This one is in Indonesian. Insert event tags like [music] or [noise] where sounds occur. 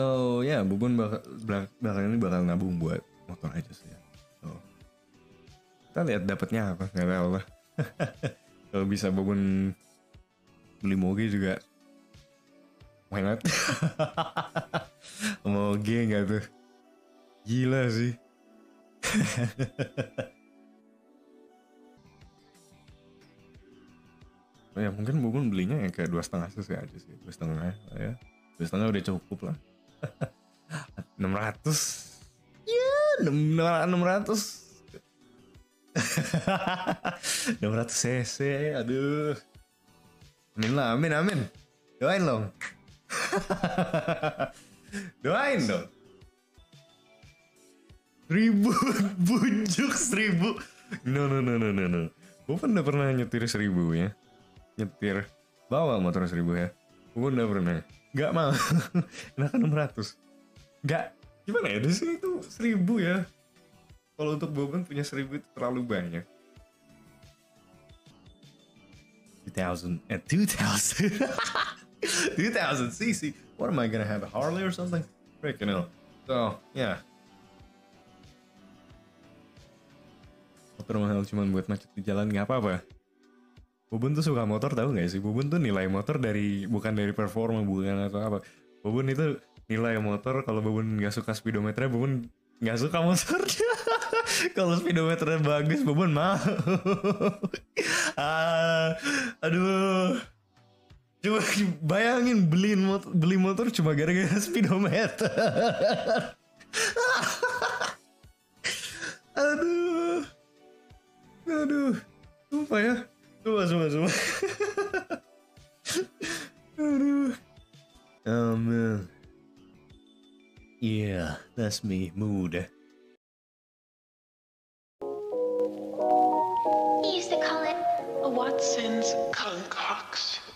So ya, yeah, Bubun bakal belakang ini bakal nabung buat motor aja sih ya. So, kita lihat dapatnya apa nggak tahu. [laughs] Kalau bisa Bubun beli moge juga, why not? [laughs] moge nggak tuh? Gila sih. [laughs] ya mungkin Bubun belinya ya kayak dua setengah sih aja sih. Dua setengah ya. Dua setengah udah cukup lah. [laughs] 600 ya 600 600 [laughs] cc aduh. Amin lah amin amin. Doain dong. [laughs] Doain dong. Ribu bujuk seribu. No no no no no no. Gue udah pernah nyetir seribu ya nyetir. Bawa motor seribu ya. Gue udah pernah. Gak mau [laughs] enakan 600 Gak gimana ya? Di sini itu seribu ya. Kalau untuk Boban punya seribu itu terlalu banyak. 2000 eh 2000 2000 [laughs] cc. What am I gonna have? A Harley or something? Freaking hell. So yeah. Motor mahal cuma buat macet di jalan nggak apa-apa Bubun tuh suka motor tahu nggak sih? Bubun tuh nilai motor dari bukan dari performa bukan atau apa. Bubun itu nilai motor kalau Bubun nggak suka speedometernya Bubun nggak suka motornya. [laughs] kalau speedometernya bagus Bubun mau. [laughs] ah, aduh. Coba bayangin beli motor, beli motor cuma gara-gara [laughs] speedometer. aduh. Aduh. Sumpah ya. Sumpah, sumpah. Aduh. Oh man. Yeah, that's me, mood. He used to call it Watson's concoction.